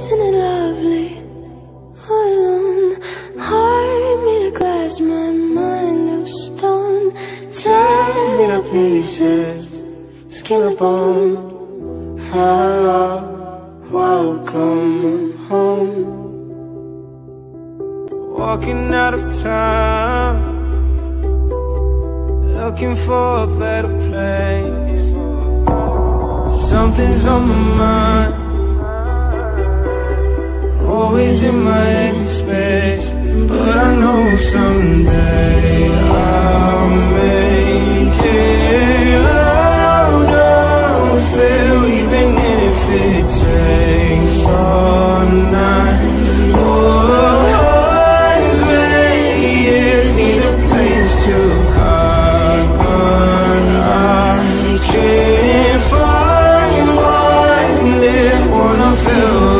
isn't it lovely? Alone, heart made of glass, my mind of stone. Tear me to pieces, skin and bone. Hello, welcome home. Walking out of town Looking for a better place Something's on my mind in my empty space But I know someday I'll make it. I don't feel even if it takes all night. One gray years need a place to hide But I can't find one. If what I feel